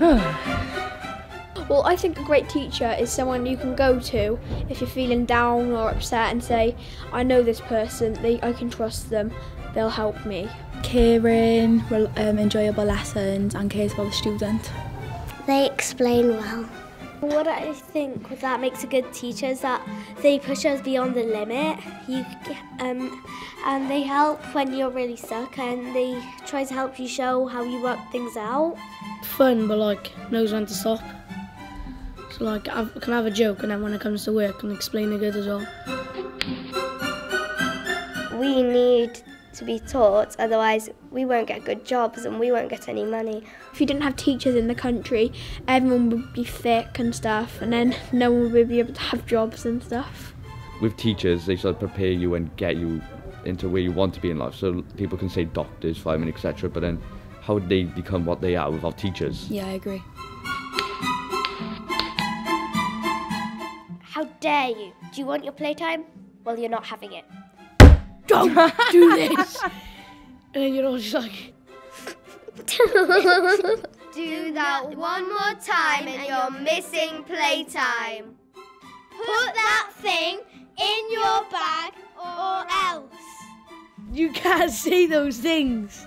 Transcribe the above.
Well, I think a great teacher is someone you can go to if you're feeling down or upset and say, I know this person, they, I can trust them, they'll help me. Caring, um, enjoyable lessons, and cares for the student. They explain well. What I think that makes a good teacher is that they push us beyond the limit. You, um, and they help when you're really stuck, and they try to help you show how you work things out. Fun, but like knows when to stop. So like I can have a joke, and then when it comes to work, can explain it good as well. We need to be taught, otherwise we won't get good jobs and we won't get any money. If you didn't have teachers in the country, everyone would be thick and stuff, and then no one would be able to have jobs and stuff. With teachers, they sort of prepare you and get you into where you want to be in life. So people can say doctors, firemen, etc. But then, how would they become what they are without teachers? Yeah, I agree. How dare you? Do you want your playtime? Well, you're not having it. Don't do this. and then you're all just like. Do that one more time and you're missing playtime. Put that thing in your bag or else. You can't say those things.